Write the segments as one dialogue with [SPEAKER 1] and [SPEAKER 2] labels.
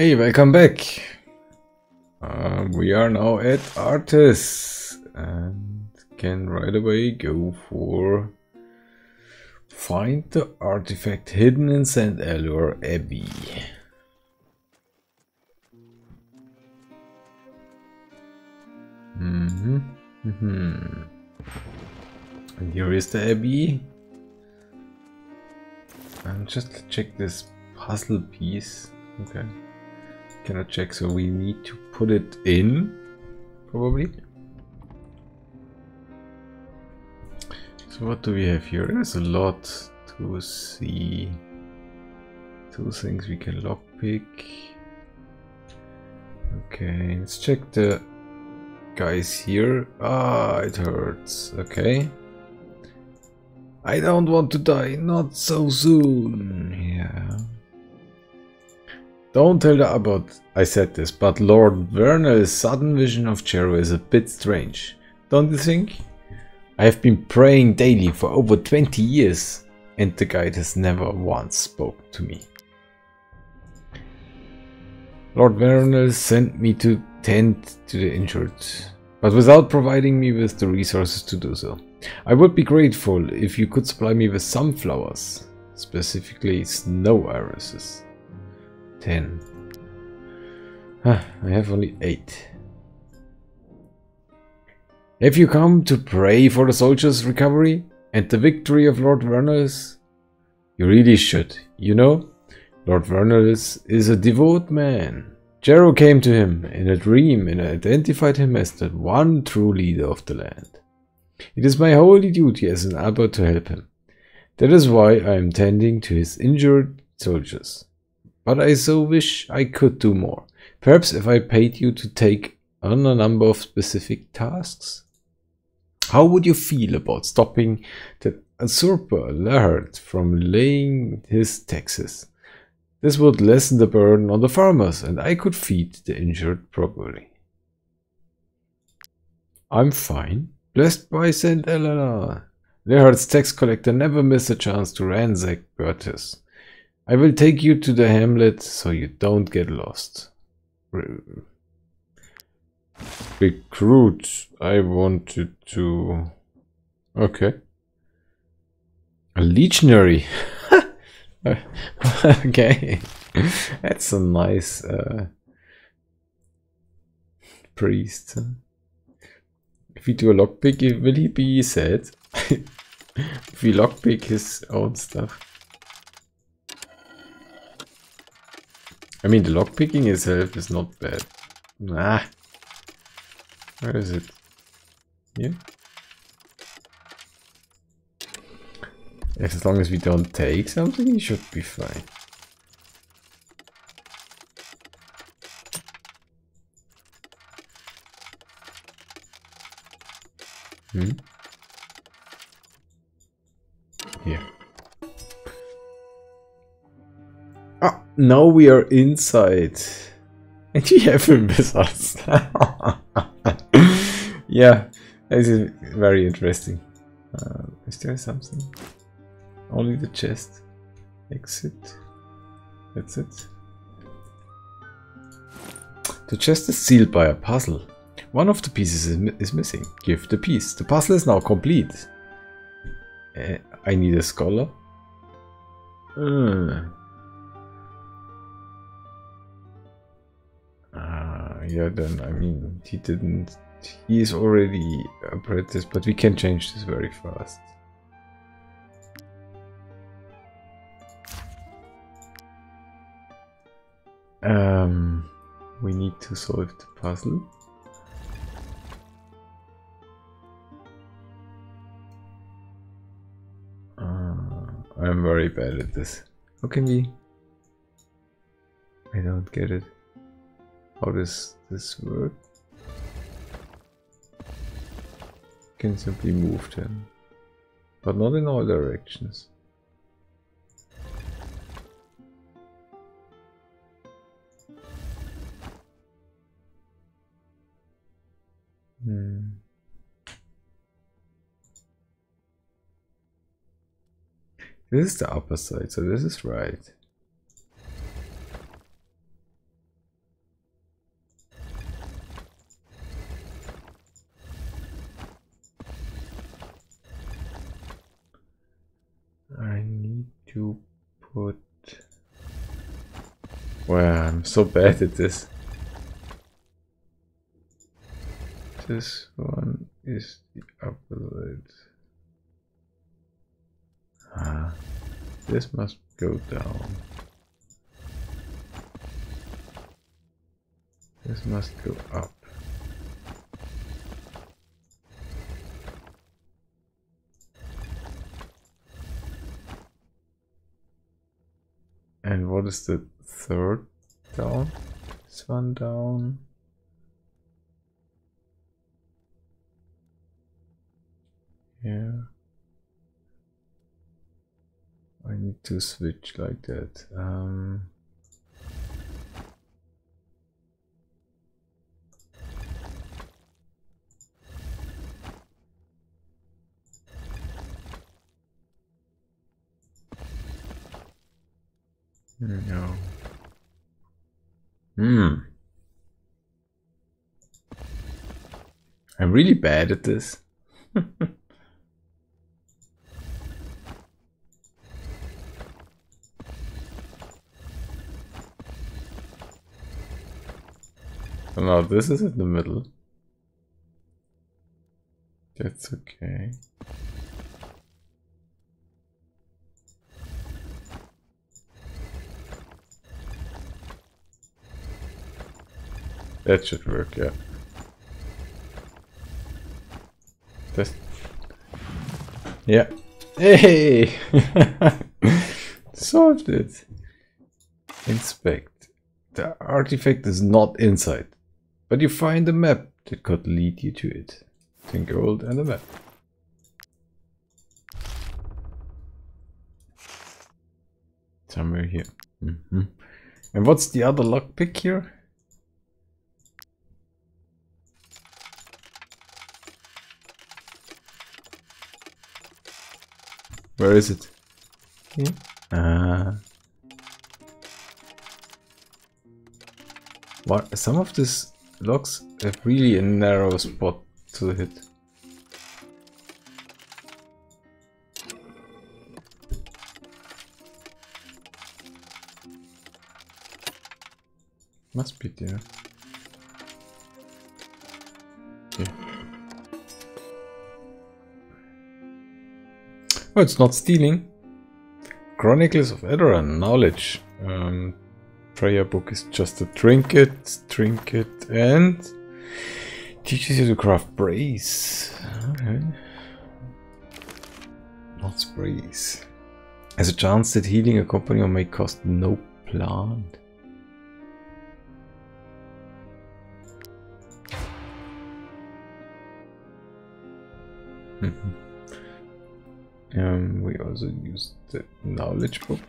[SPEAKER 1] Hey, welcome back. Uh, we are now at Arthes and can right away go for find the artifact hidden in St. Elor Abbey. Mm -hmm. Mm -hmm. And here is the Abbey. And just check this puzzle piece. Okay. Cannot check, so we need to put it in, probably. So what do we have here? There's a lot to see. Two things we can lockpick. Okay, let's check the guys here. Ah, it hurts. Okay. I don't want to die, not so soon. Yeah. Don't tell the abbot I said this, but Lord Vernel's sudden vision of Jero is a bit strange. Don't you think? I have been praying daily for over 20 years and the guide has never once spoke to me. Lord Vernel sent me to tend to the injured, but without providing me with the resources to do so. I would be grateful if you could supply me with some flowers, specifically snow irises. 10. Ah, I have only 8. Have you come to pray for the soldiers' recovery and the victory of Lord Vernel's? You really should, you know? Lord Vernel's is a devout man. Jero came to him in a dream and identified him as the one true leader of the land. It is my holy duty as an abbot to help him. That is why I am tending to his injured soldiers. But I so wish I could do more. Perhaps if I paid you to take on a number of specific tasks? How would you feel about stopping the usurper Laird from laying his taxes? This would lessen the burden on the farmers and I could feed the injured properly. I'm fine. Blessed by St. Elena. Laird's tax collector never miss a chance to ransack Bertis. I will take you to the hamlet so you don't get lost. Recruit. I wanted to... Okay. A legionary. okay. That's a nice uh, priest. If we do a lockpick, will he be sad? if we lockpick his own stuff. I mean, the lockpicking itself is not bad. Ah. Where is it? Here? As long as we don't take something, it should be fine. Hmm? Now we are inside. And we have him with us. yeah, this is very interesting. Uh, is there something? Only the chest. Exit. That's it. The chest is sealed by a puzzle. One of the pieces is, is missing. Give the piece. The puzzle is now complete. Uh, I need a scholar. Uh. Yeah, then, I mean, he didn't... He is already apprentice, but we can change this very fast. Um, we need to solve the puzzle. I'm very bad at this. How can we... I don't get it. How does this work? can simply move them. But not in all directions. Hmm. This is the upper side, so this is right. I'm so bad at this. This one is the opposite. Ah, this must go down. This must go up. And what is the third down? This one down. Yeah. I need to switch like that. Um, Hmm. I'm really bad at this. No, this is in the middle. That's okay. That should work, yeah. This. Yeah. Hey! Solved it. Inspect. The artifact is not inside. But you find a map that could lead you to it. Ten gold and a map. Somewhere here. Mm -hmm. And what's the other lockpick here? Where is it? Here? Ah. What? Some of this looks a really a narrow spot to hit. Must be there. Oh, it's not stealing. Chronicles of Edoran, knowledge. Um, prayer book is just a trinket, trinket, and teaches you to craft brace. Okay. Not sprays. Has a chance that healing a companion may cost no plant. Um, we also use the knowledge book.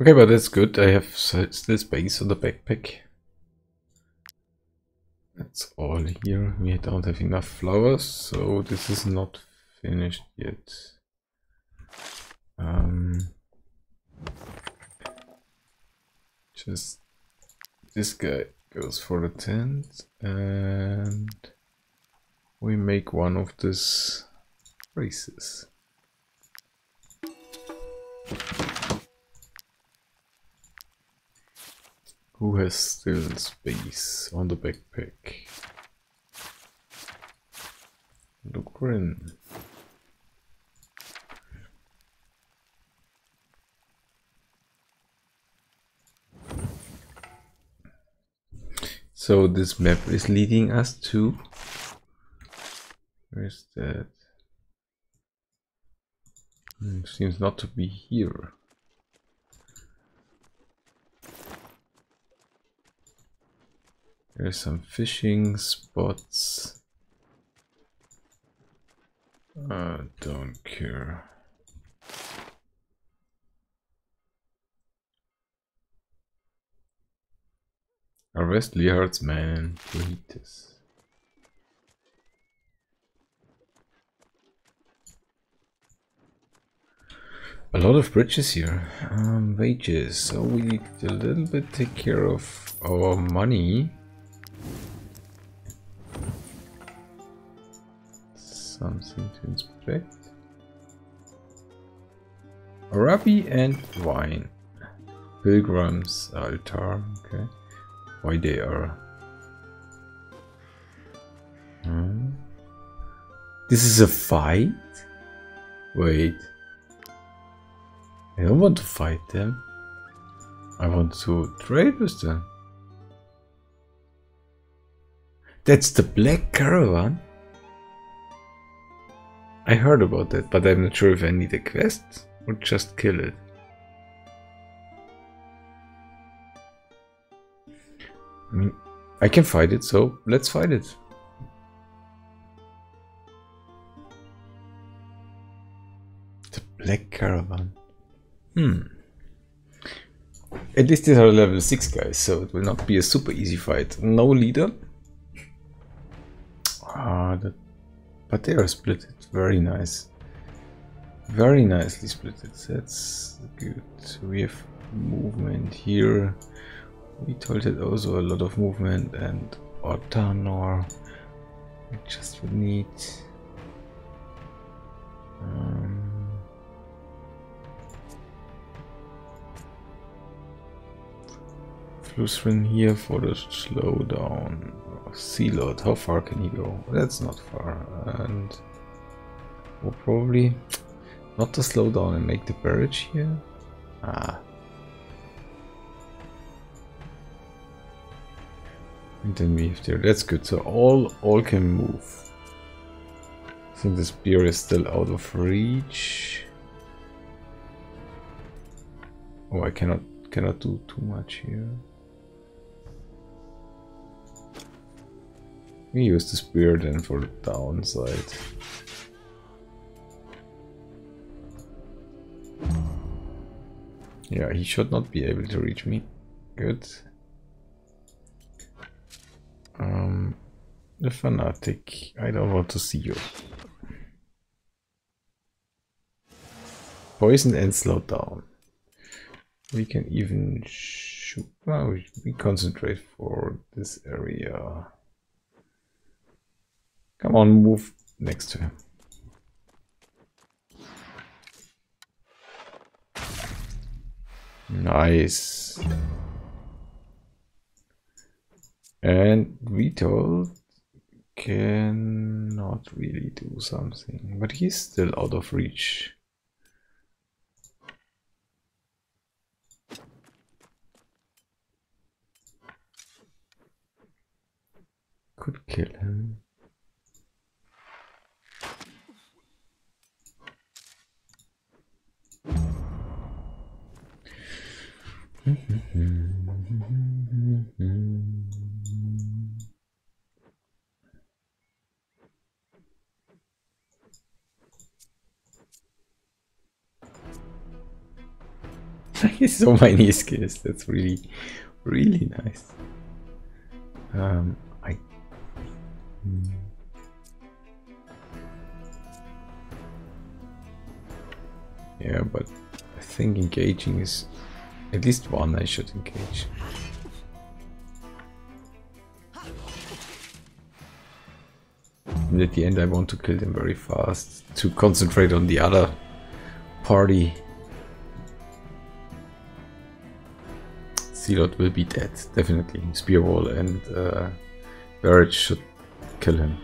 [SPEAKER 1] Okay, but that's good. I have still space on the backpack. That's all here. We don't have enough flowers, so this is not finished yet. Um, just this guy goes for the tent, and we make one of these races. Who has still space on the backpack? Lukrin. So this map is leading us to... Where's that? Hmm, seems not to be here. There's some fishing spots. I don't care. Arrest Leehard's man to A lot of bridges here. Um, wages. So we need a little bit take care of our money. something to inspect. Rabbi and wine. Pilgrims altar. Okay. Why they are. Hmm. This is a fight? Wait. I don't want to fight them. I want to trade with them. That's the Black Caravan? I heard about that, but I'm not sure if I need a quest or just kill it. I mean, I can fight it, so let's fight it. The Black Caravan. Hmm. At least these are level 6 guys, so it will not be a super easy fight. No leader. Ah, the, but they are split. Very nice. Very nicely split. That's good. We have movement here. We told it also a lot of movement and Otanor. We just need um, Flusrin here for the slowdown. Sea Lord, how far can he go? That's not far. And we'll probably not to slow down and make the barrage here. Ah. And then we have there. That's good. So all all can move. I think the spear is still out of reach. Oh, I cannot cannot do too much here. We use the spear then for the downside. Yeah, he should not be able to reach me. Good. Um, the fanatic, I don't want to see you. Poison and slow down. We can even shoot. Well, we, we concentrate for this area. Come on, move next to him. Nice. And Vito cannot really do something, but he's still out of reach. Could kill him. So many skills. That's really, really nice. Um, I. Hmm. Yeah, but I think engaging is at least one I should engage. And at the end I want to kill them very fast to concentrate on the other party. Sealot will be dead, definitely. Spearwall and uh, Barrage should kill him.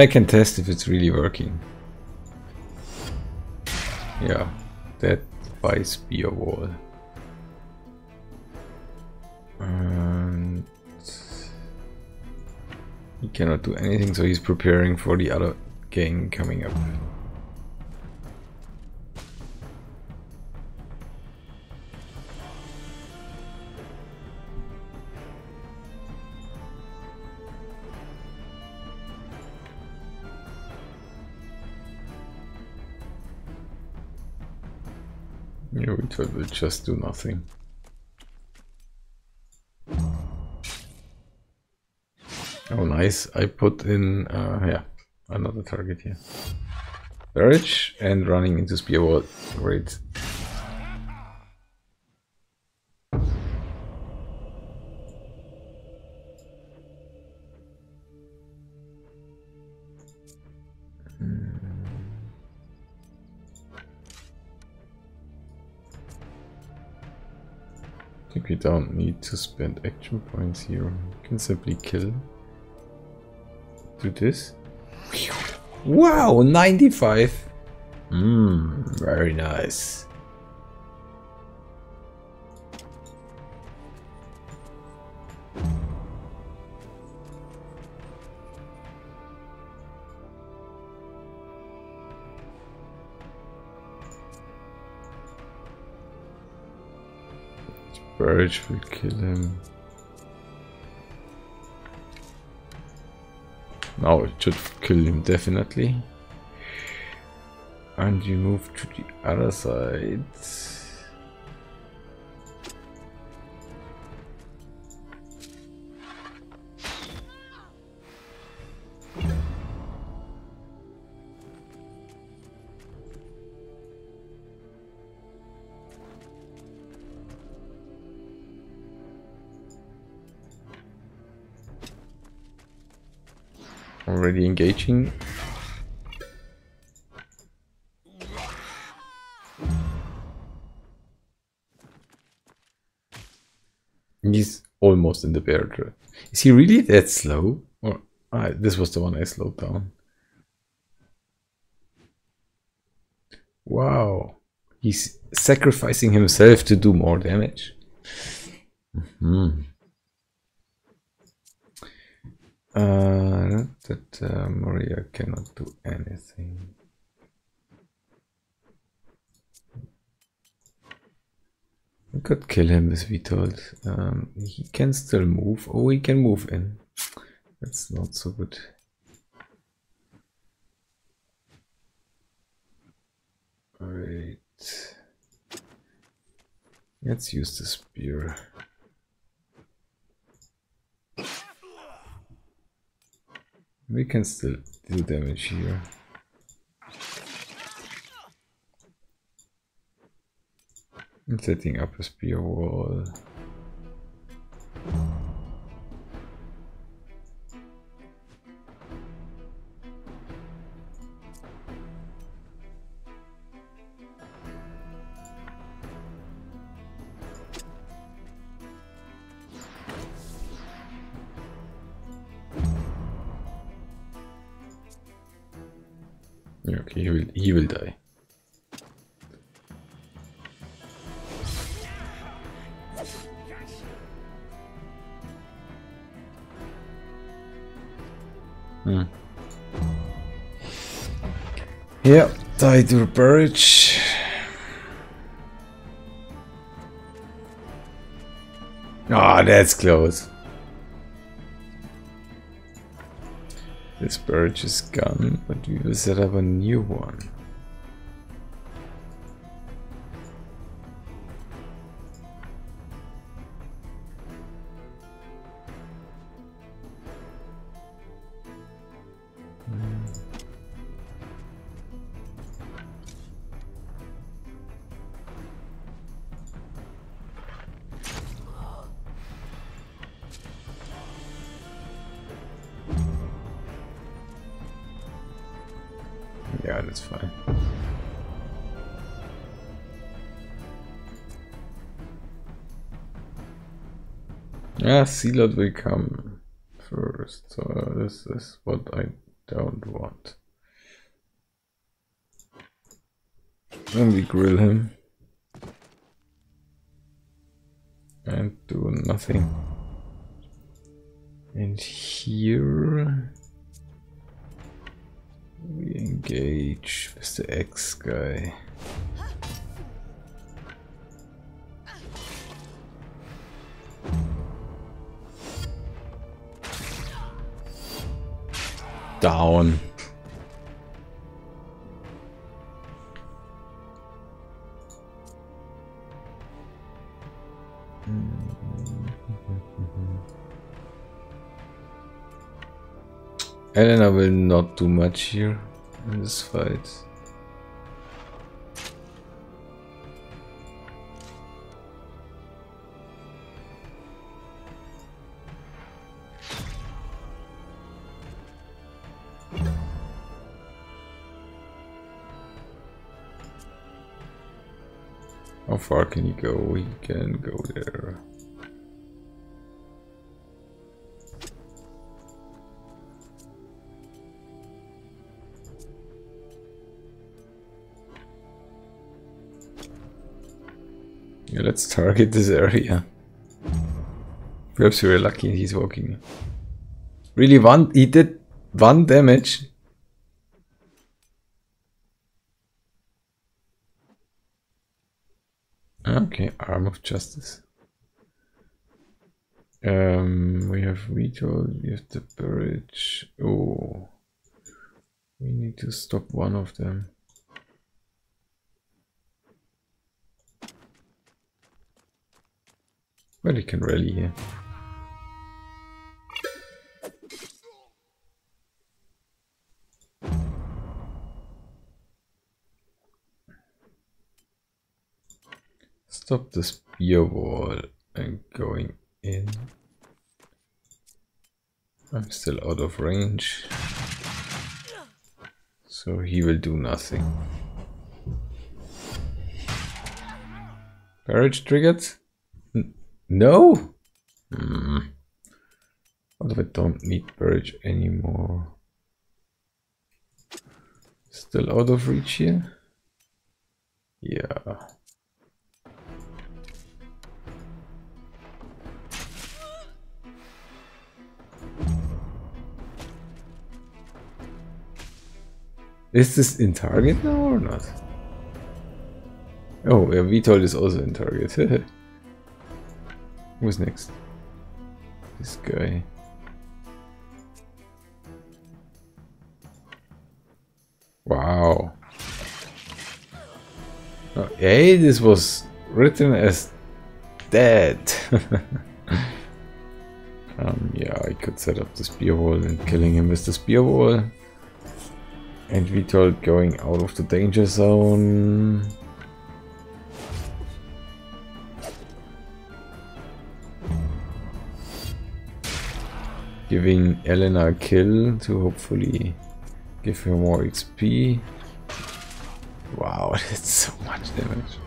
[SPEAKER 1] I can test if it's really working. Yeah, that by spear wall. And he cannot do anything, so he's preparing for the other gang coming up. We will just do nothing. Oh, nice. I put in, uh, yeah, another target here. Barrage and running into spear wall. Great. We don't need to spend action points here. We can simply kill. Do this. Wow, 95! Mmm, very nice. Will kill him. Now it should kill him definitely. And you move to the other side. Engaging. He's almost in the bear. Is he really that slow? Or ah, this was the one I slowed down. Wow. He's sacrificing himself to do more damage. Mm -hmm. Uh, that uh, Maria cannot do anything. We could kill him as we told. Um, he can still move. or he can move in. That's not so good. Alright. Let's use the spear. We can still do damage here. I'm setting up a spear wall. To the. Ah, oh, that's close. This birch is gone, but we will set up a new one. That's fine. Yeah, Sealot will come first, so this is what I don't want. Then we grill him. And do nothing. And here with the X guy. Down. Elena will not do much here in this fight. How far can you go? We can go there. Yeah, let's target this area. Perhaps we're lucky he's walking. Really one he did one damage. Okay, arm of justice. Um, we have Vito, we have the bridge. Oh, we need to stop one of them. Well, he can rally here. Uh, stop the spear wall and going in. I'm still out of range. So he will do nothing. Barrage triggered? No? Hmm. What if I don't need barrage anymore? Still out of reach here? Yeah. Is this in target now or not? Oh, yeah, Vitold is also in target. Who's next? This guy. Wow. Oh, hey, this was written as dead. um, yeah, I could set up the spear wall and killing him with the spear wall. And Vitold going out of the danger zone. Giving Elena a kill to hopefully give her more XP. Wow, that's so much damage.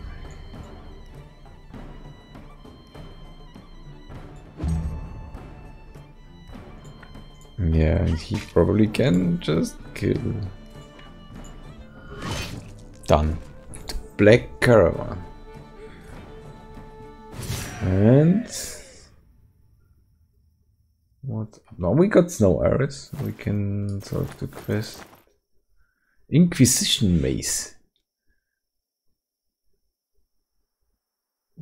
[SPEAKER 1] Yeah, he probably can just kill. Done. The Black Caravan. And... What? Now we got snow arrows. We can solve the quest. Inquisition Mace.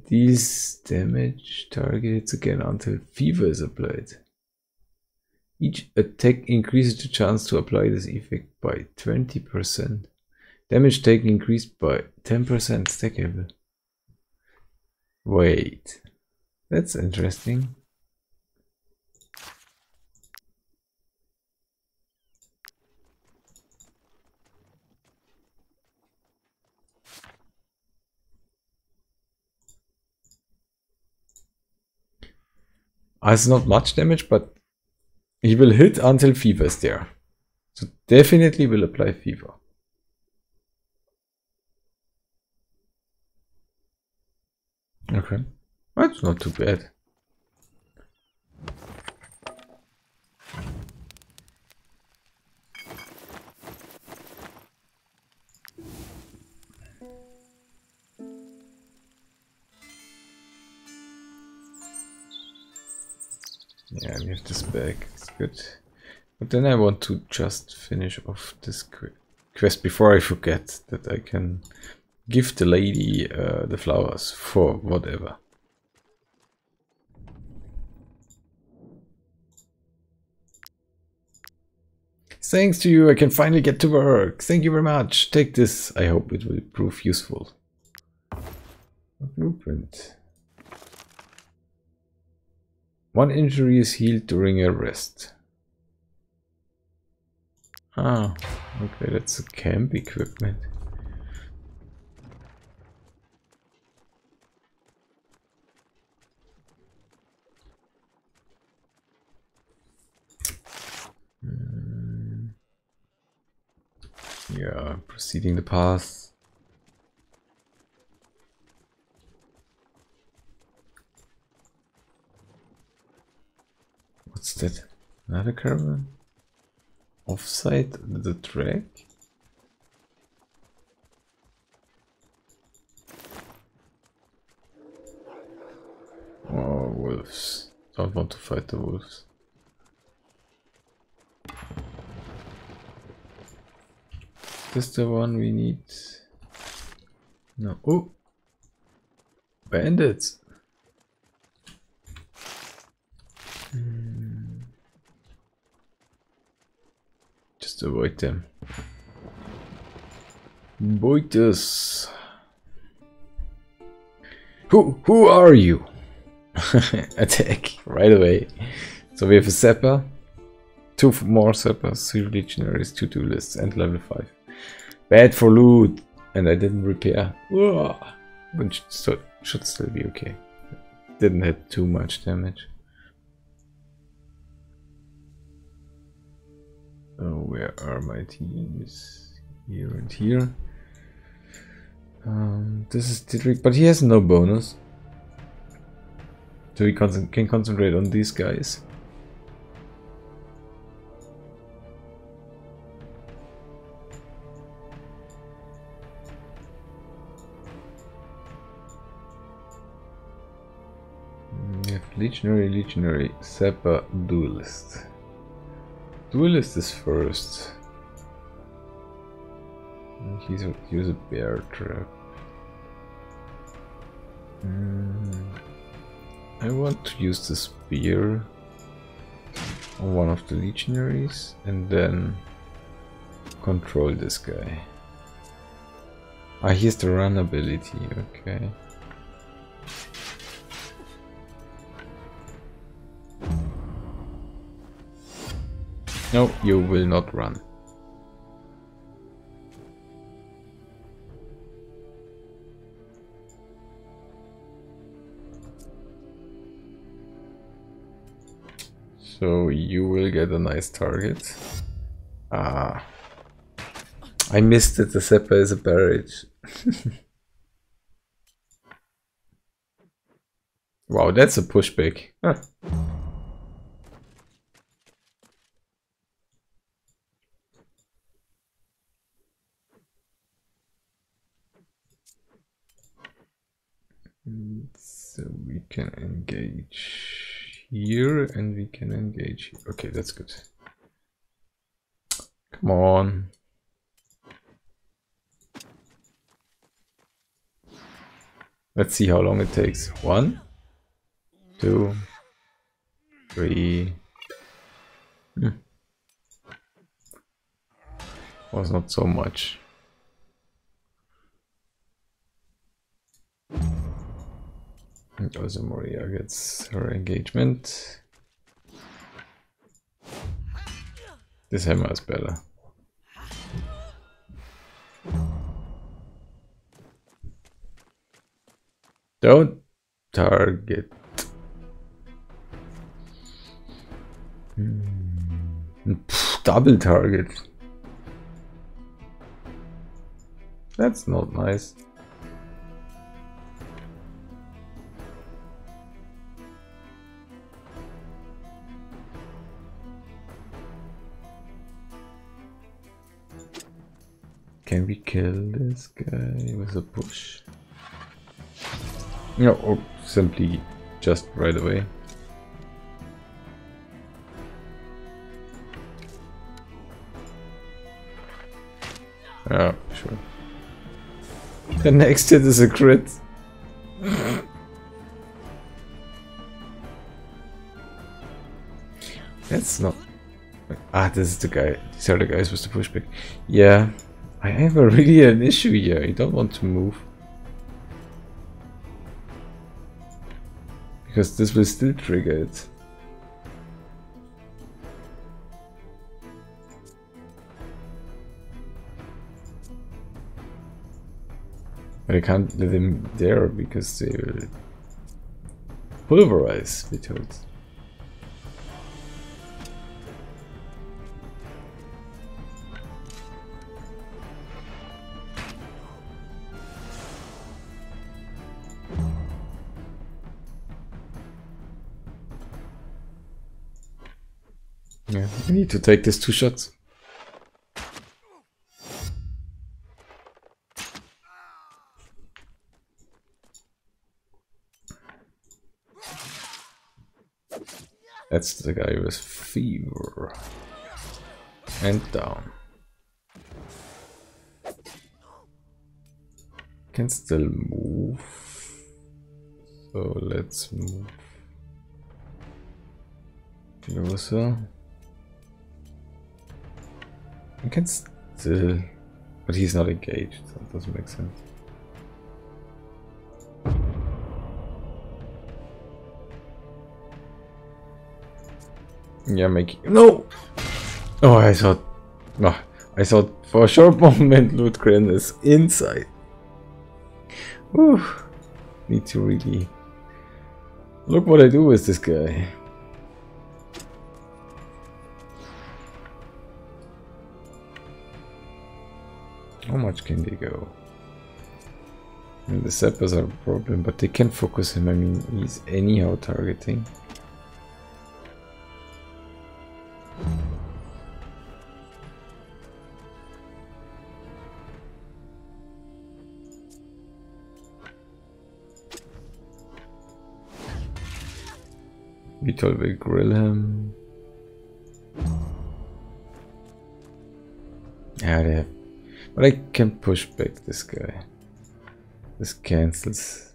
[SPEAKER 1] These damage targets again until fever is applied. Each attack increases the chance to apply this effect by 20%. Damage taken increased by 10% stackable. Wait, that's interesting. Ah, it's not much damage, but he will hit until fever is there. So definitely will apply fever. Okay. That's not too bad. Yeah, we have this back. It's good. But then I want to just finish off this quest before I forget that I can give the lady uh, the flowers for whatever. Thanks to you, I can finally get to work. Thank you very much. Take this. I hope it will prove useful. A blueprint. One injury is healed during a rest. Ah, okay, that's a camp equipment. Hmm. Yeah, proceeding the path. What's that? Another caravan? Offside the track? Oh, wolves. Don't want to fight the wolves. This the one we need. No. Oh! Bandits! Avoid them. Avoid us! Who, who are you? Attack right away. So we have a Zapper, two more Zappers, three Legionaries, two duelists, and level 5. Bad for loot, and I didn't repair. But should, still be okay. Didn't hit too much damage. Oh, where are my teams? Here and here. Um, this is Dietrich, but he has no bonus. So he con can concentrate on these guys. Mm, Legionary, Legionary, Zapper, Duelist. Duelist is first. He's a, use a bear trap. Mm. I want to use the spear on one of the legionaries and then control this guy. Ah, here's the run ability, okay. No, you will not run. So you will get a nice target. Ah. I missed it, the Zapper is a barrage. wow, that's a pushback. Huh. So we can engage here and we can engage here. Okay, that's good. Come on. Let's see how long it takes. One, two, three. Hmm. Was not so much. And also Moria gets her engagement. This hammer is better. Don't target. Hmm. double target. That's not nice. Can we kill this guy with a push? No, or simply just right away. Yeah, sure. The next hit is a crit. That's not... Ah, this is the guy. These are the guys with the pushback. Yeah, I have a really an issue here. I don't want to move. Because this will still trigger it. But I can't let him there because they will pulverize the toads. Need to take these two shots. That's the guy with fever. And down. Can still move. So let's move closer. I can still, but he's not engaged, so it doesn't make sense. Yeah, make no. Oh, I thought. Oh, I thought for a short moment Lutgren is inside. Whew. Need to really look what I do with this guy. How much can they go? Mean, the sappers are a problem, but they can focus him. I mean, he's anyhow targeting. Vital will grill him. Yeah, they have. But I can push back this guy. This cancels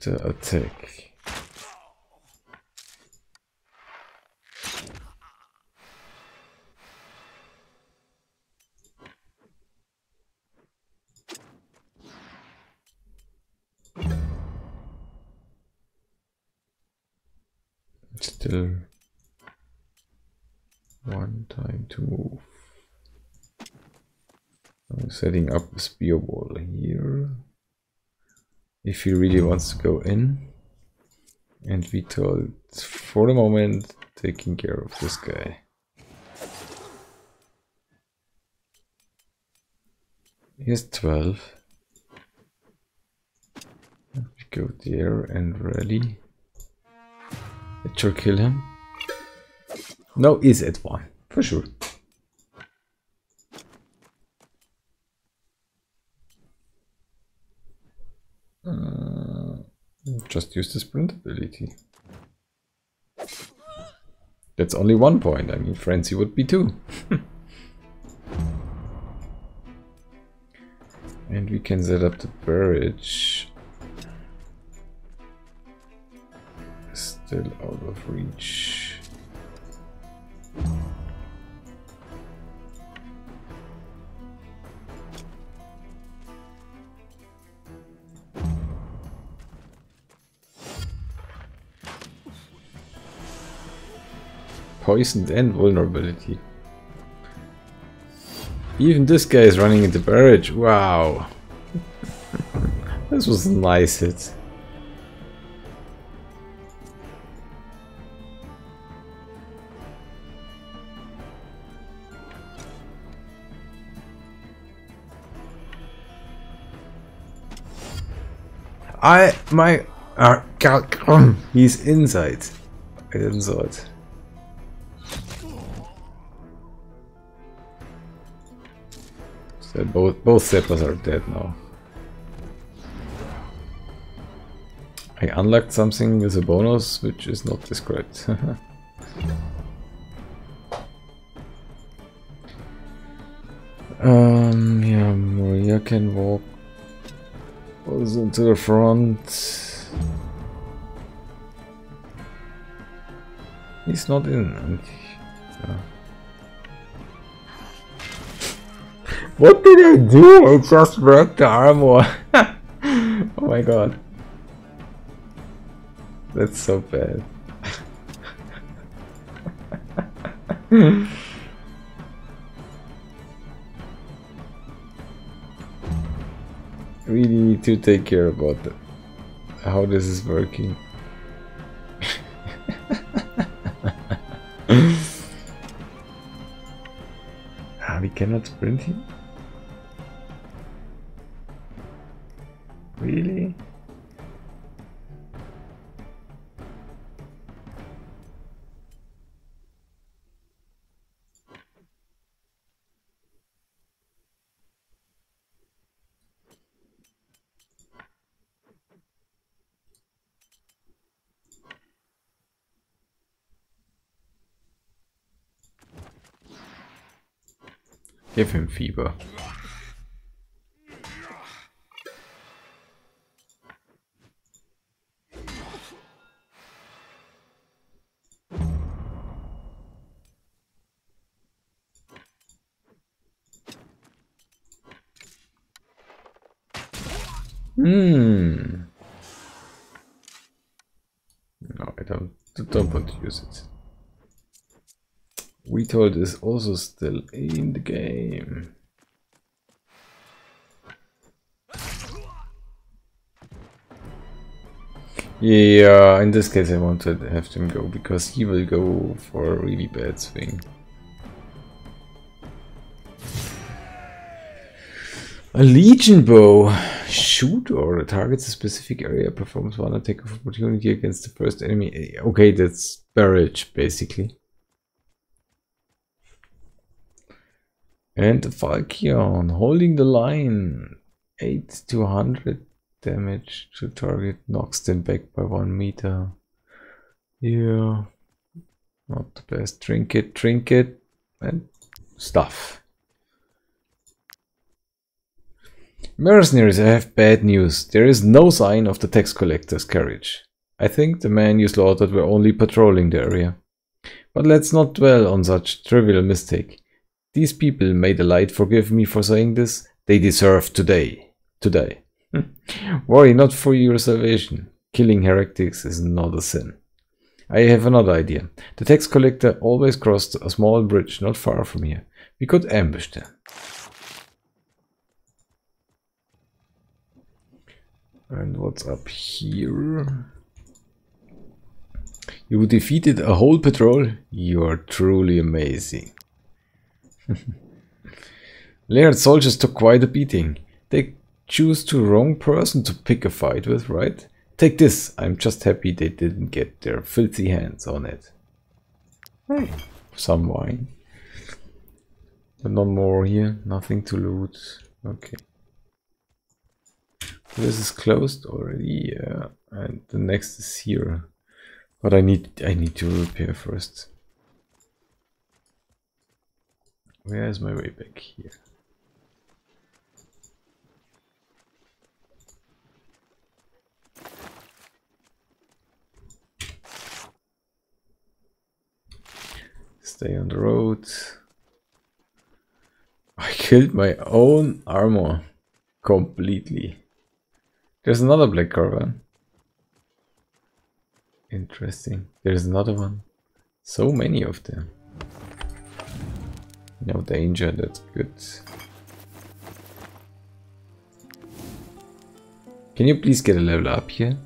[SPEAKER 1] the attack. Still one time to move. I'm setting up a spear wall here. If he really wants to go in. And we told for the moment taking care of this guy. Here's 12. We go there and rally. It should kill him. No, is at one, for sure. Uh, just use the sprint ability. That's only one point. I mean, frenzy would be two. and we can set up the barrage. Still out of reach. Poisoned and vulnerability. Even this guy is running into barrage. Wow. this was a nice hit. I my uh, he's inside. I didn't saw it. So both both sappers are dead now. I unlocked something with a bonus which is not described. um yeah Maria can walk Goes into the front. He's not in. What did I do? I just broke the armor. oh my god. That's so bad. really need to take care about the, how this is working. ah, we cannot sprint him? Really? Give him fever. Use it. Is also still in the game. Yeah, in this case I want to have him go, because he will go for a really bad swing. A Legion Bow. Shoot or targets a specific area, performs one attack of opportunity against the first enemy. Eh, okay, that's barrage, basically. And the Falchion, holding the line. 8 to 100 damage to target, knocks them back by 1 meter. Yeah, not the best. Trinket, trinket, and stuff. Mercenaries, I have bad news. There is no sign of the tax collector's carriage. I think the men you slaughtered were only patrolling the area. But let's not dwell on such trivial mistake. These people, may the light forgive me for saying this, they deserve today. Today. Hmm. Worry not for your salvation. Killing heretics is not a sin. I have another idea. The tax collector always crossed a small bridge not far from here. We could ambush them. And what's up here? You defeated a whole patrol? You are truly amazing. Laird soldiers took quite a beating. They choose the wrong person to pick a fight with, right? Take this. I'm just happy they didn't get their filthy hands on it. Hey, some wine. But no more here. Nothing to loot. Okay. This is closed already, yeah. And the next is here. But I need I need to repair first. Where is my way back here? Stay on the road. I killed my own armor completely. There's another black caravan. Interesting. There's another one. So many of them. No danger, that's good. Can you please get a level up here?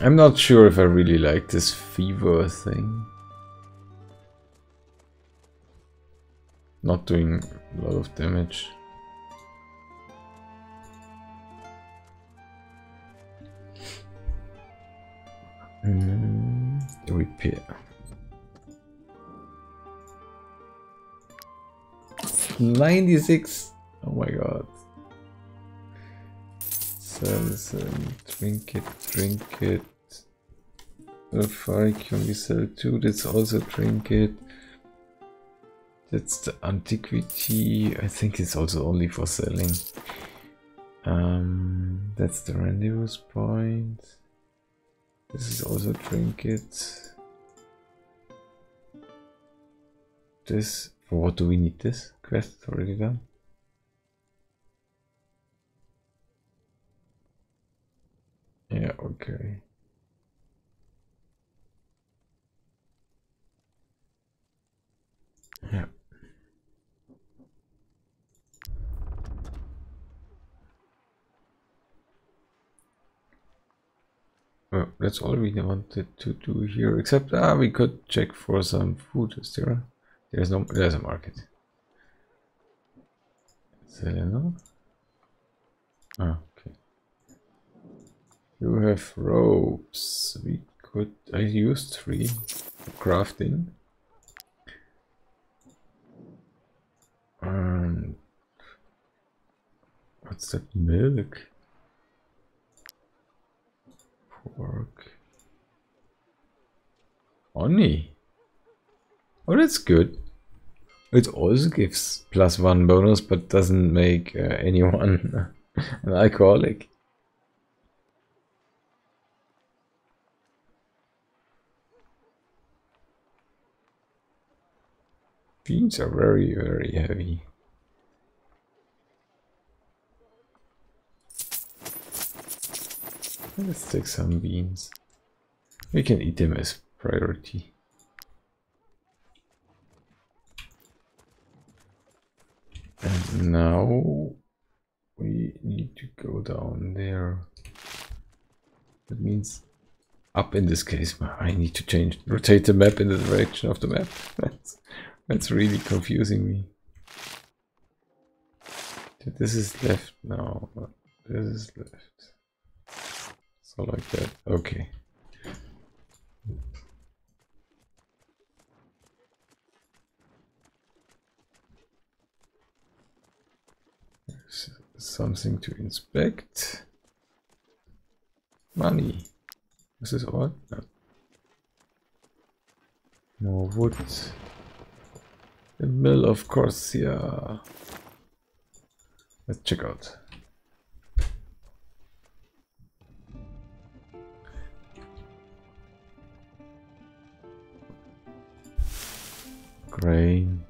[SPEAKER 1] I'm not sure if I really like this fever thing. Not doing a lot of damage. Mm, repair. Ninety-six. Oh my god. Seven, seven, trinket, trinket. If I can we sell two, that's also trinket. That's the antiquity. I think it's also only for selling. Um, that's the rendezvous point. This is also trinket. This, for what do we need this? Quest already done. Yeah, okay. Yeah. Well, that's all we wanted to do here, except ah, we could check for some food. Is there? There's no. There's a market. Selena. Ah. You have ropes. We could. I used three for crafting. And what's that milk? Pork. Honey. Oh, that's good. It also gives plus one bonus, but doesn't make uh, anyone an alcoholic. Beans are very, very heavy. Let's take some beans. We can eat them as priority. And now we need to go down there. That means up in this case. I need to change, rotate the map in the direction of the map. That's, that's really confusing me. This is left now. This is left. So like that. Okay. something to inspect. Money. This is all? No. More wood. The mill of Corsia. Let's check out. Grain.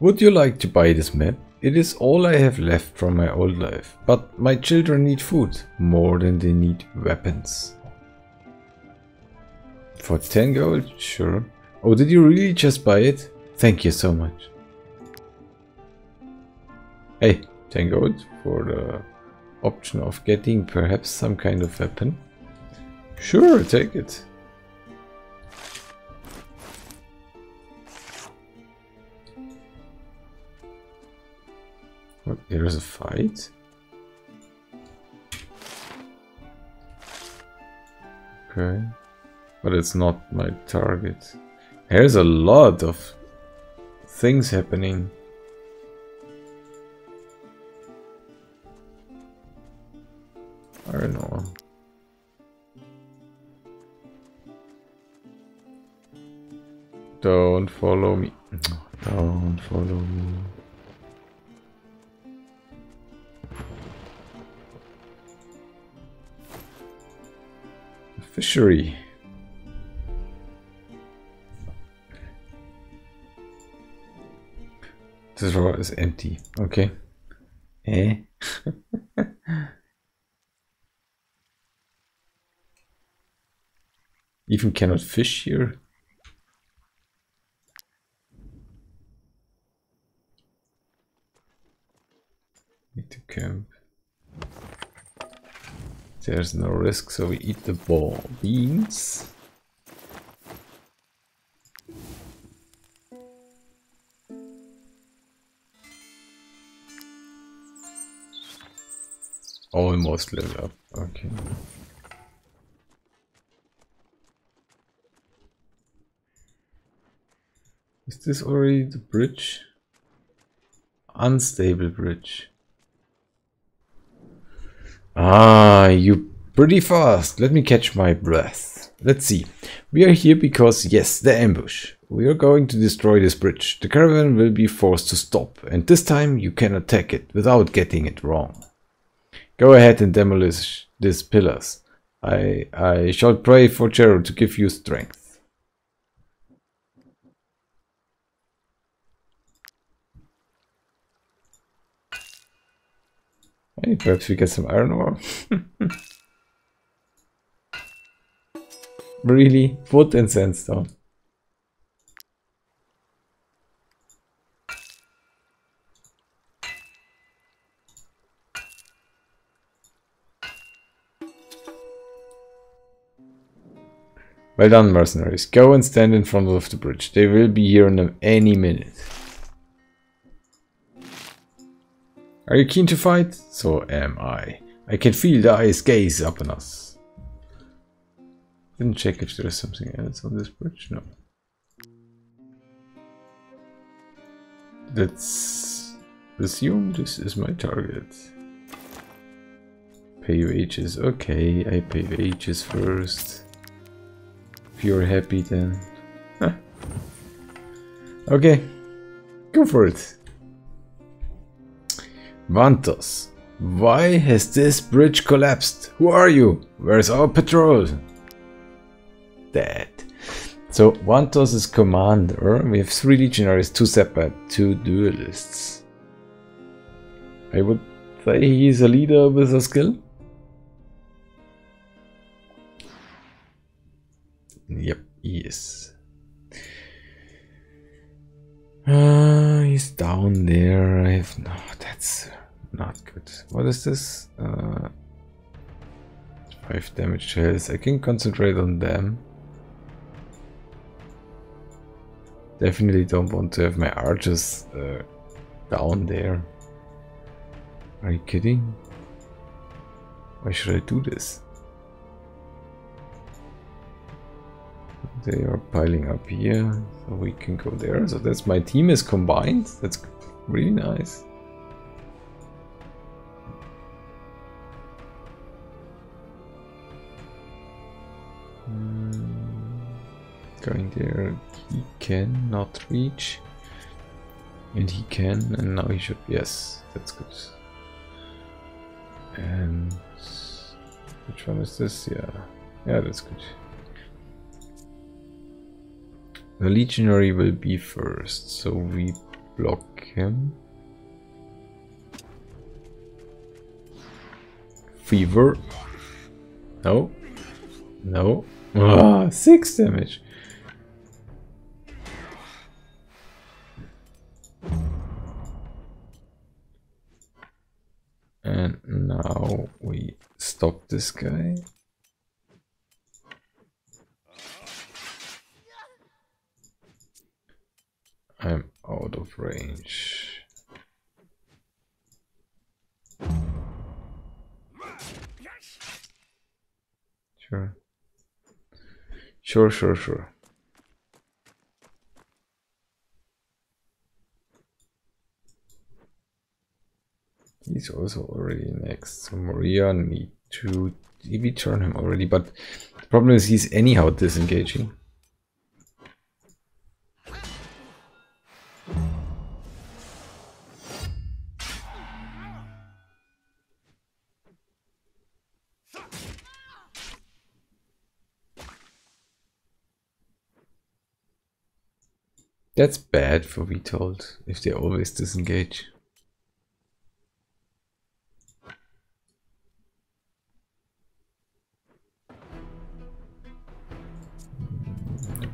[SPEAKER 1] Would you like to buy this map? It is all I have left from my old life, but my children need food more than they need weapons. For 10 gold? Sure. Oh, did you really just buy it? Thank you so much. Hey, 10 gold for the option of getting perhaps some kind of weapon. Sure, take it. What, there's a fight? Okay. But it's not my target. There's a lot of things happening. I don't know. Don't follow me. Don't follow me. Fishery. This row is empty. Okay. Eh? Even cannot fish here. Need to camp. There's no risk, so we eat the ball beans. Almost level up, okay. Is this already the bridge? Unstable bridge. Ah, you pretty fast. Let me catch my breath. Let's see. We are here because, yes, the ambush. We are going to destroy this bridge. The caravan will be forced to stop, and this time you can attack it without getting it wrong. Go ahead and demolish these pillars. I, I shall pray for Gerald to give you strength. Hey, perhaps we get some iron ore. really? Wood and sandstone. Well done, mercenaries. Go and stand in front of the bridge. They will be here in any minute. Are you keen to fight? So am I. I can feel the eyes gaze upon us. Didn't check if there is something else on this bridge. No. let's assume this is my target. Pay wages. Okay, I pay wages first. You're happy then. okay, go for it. Vantos. Why has this bridge collapsed? Who are you? Where's our patrol? Dead. So Vantos is commander. We have three legionaries, two separate, two duelists. I would say he's a leader with a skill. Yep, he is. Uh, he's down there. I have no. That's not good. What is this? Uh, five damage to health. I can concentrate on them. Definitely don't want to have my archers uh, down there. Are you kidding? Why should I do this? They are piling up here, so we can go there. So that's my team is combined. That's really nice. Hmm. Going there, he cannot reach. And he can, and now he should, yes, that's good. And which one is this? Yeah, yeah, that's good. The legionary will be first, so we block him. Fever. No. No. Ah, six damage. And now we stop this guy. I'm out range. Sure. Sure, sure, sure. He's also already next. So Maria need to we turn him already, but the problem is he's anyhow disengaging. That's bad for Vitold, if they always disengage.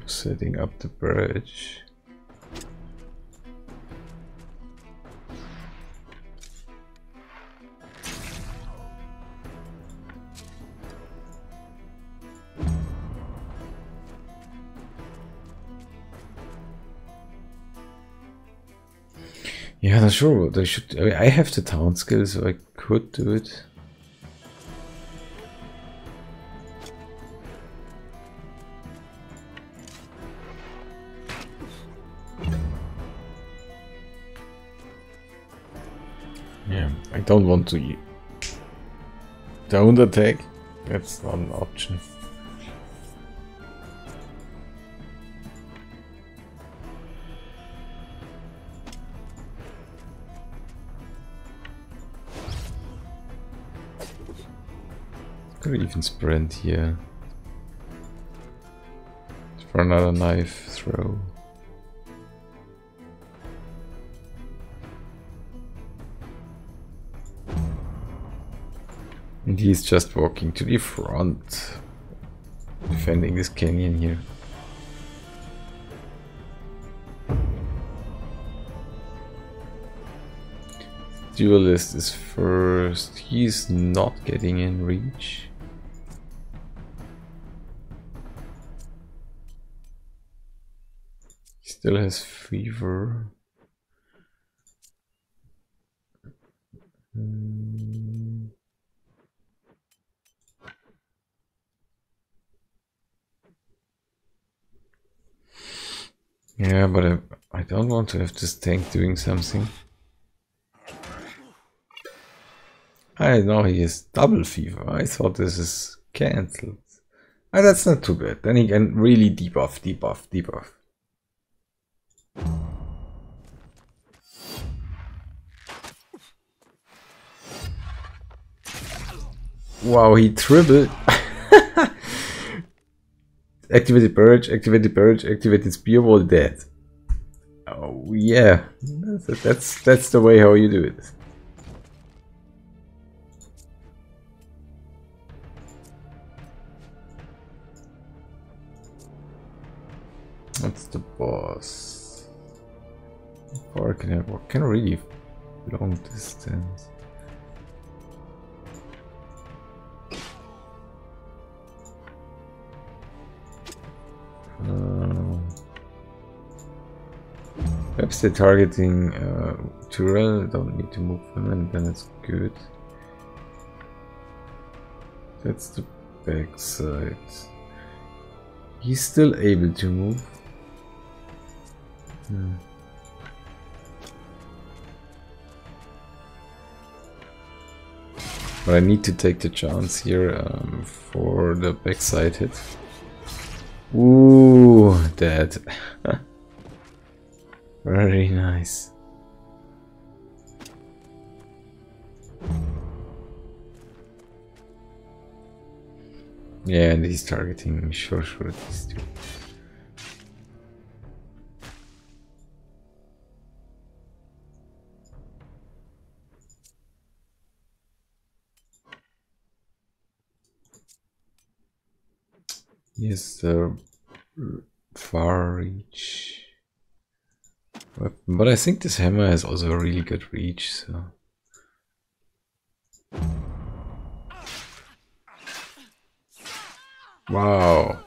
[SPEAKER 1] setting up the bridge. That's sure. They should. I, I have the town skill, so I could do it. Yeah, I don't want to don't attack. That's not an option. Could even sprint here. For another knife throw. And he's just walking to the front, defending this canyon here. Duelist is first. He's not getting in reach. Still has fever. Hmm. Yeah, but I, I don't want to have this tank doing something. I know he has double fever. I thought this is cancelled. Ah, that's not too bad. Then he can really debuff, debuff, debuff. Wow, he tripled. activated Purge, activated Purge, activated Spear Wall dead. Oh yeah, that's, that's that's the way how you do it. That's the boss. Far can I walk? Can I really long distance? Perhaps they're targeting uh, don't need to move them and then it's good. That's the backside. He's still able to move. Hmm. But I need to take the chance here um, for the backside hit. Ooh, dead. Very nice. Yeah, and he's targeting sure sure these two. Yes, the far reach weapon. But I think this hammer has also a really good reach, so... Wow.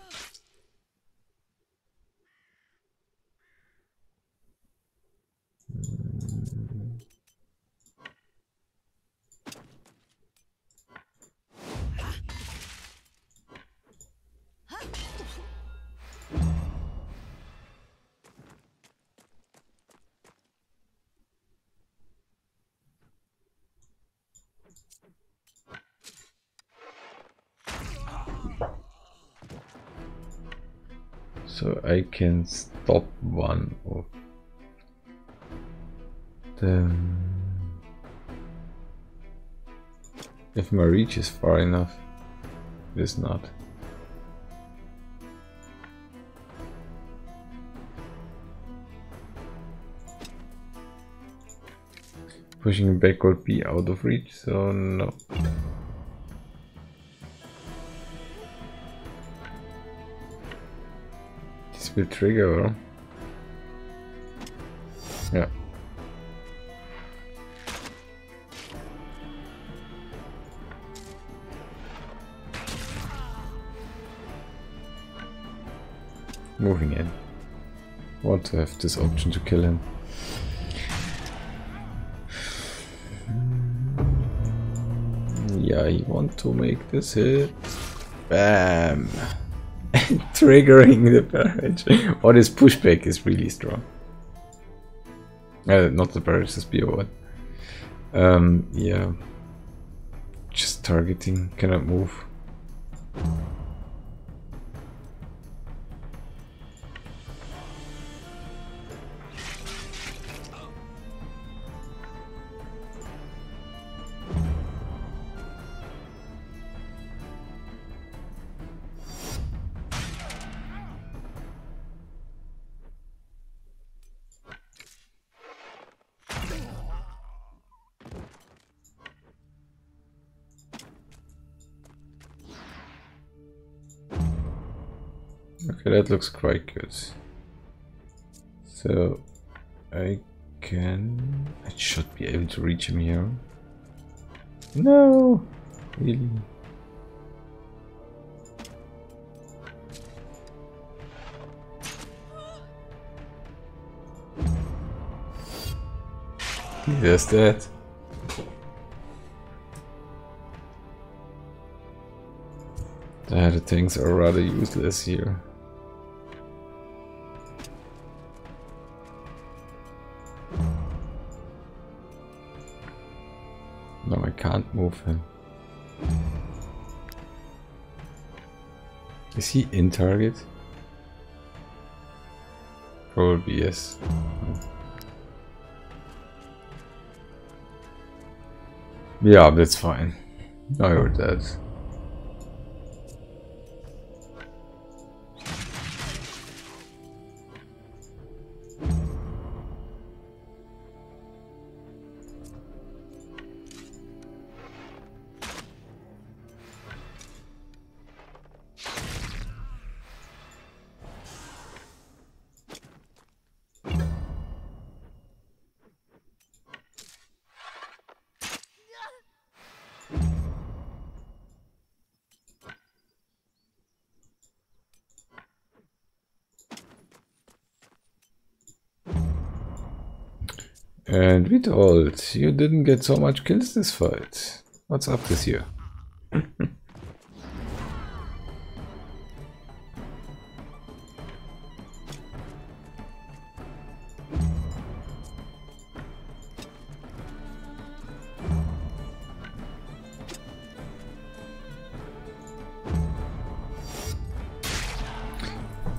[SPEAKER 1] Can stop one of them. If my reach is far enough, it is not. Pushing back would be out of reach, so no. Will trigger, Yeah. Moving in. Want to have this option to kill him. Yeah, you want to make this hit. Bam! Triggering the barrage. Or this pushback is really strong. Uh, not the barrage, the spear. Um, yeah. Just targeting, cannot move. That looks quite good. So I can... I should be able to reach him here. No! Really? Yes, that. The things are rather useless here. Is he in target? Probably yes. Yeah, that's fine. I heard that. And Witold, you didn't get so much kills this fight. What's up this year?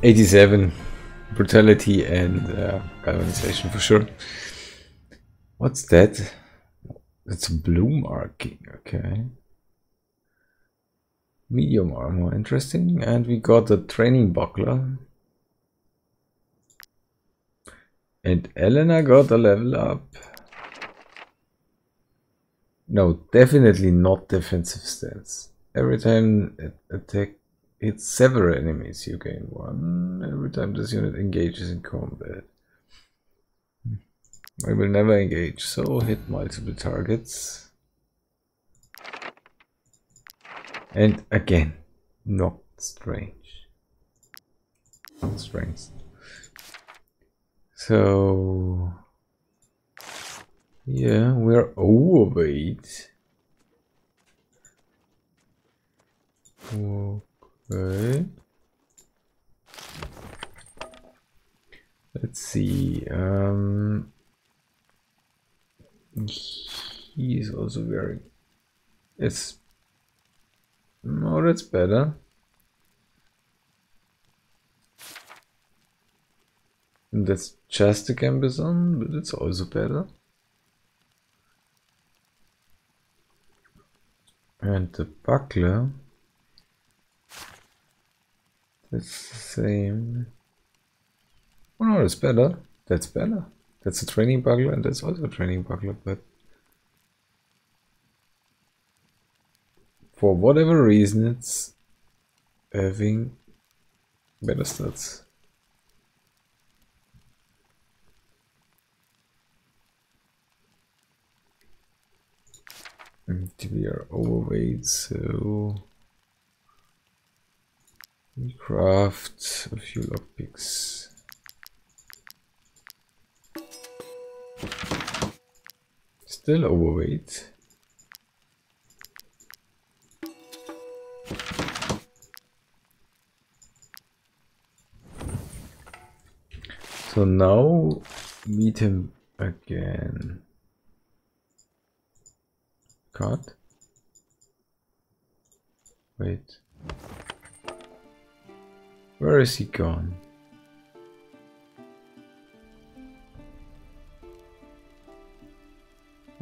[SPEAKER 1] Eighty-seven brutality and uh, galvanization for sure. What's that? It's blue marking, okay. Medium armor, interesting. And we got a training buckler. And Elena got a level up. No, definitely not defensive stance. Every time it attack hits several enemies, you gain one. Every time this unit engages in combat. I will never engage, so hit multiple targets. And again, not strange. Not strange. So, yeah, we're overweight. Okay. Let's see. Um, he is also very it's no that's better. And that's just a Gambeson, but it's also better. And the buckler that's the same. Oh no it's better that's better that's a training buckler and that's also a training buckler, but for whatever reason it's having better stats. And we are overweight, so we craft a few lockpicks. Still overweight. So now meet him again. Cut. Wait. Where is he gone?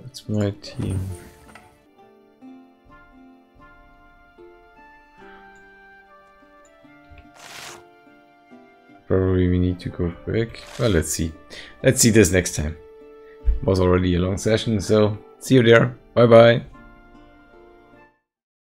[SPEAKER 1] That's my team. Probably we need to go back. Well, let's see. Let's see this next time. Was already a long session, so see you there. Bye bye.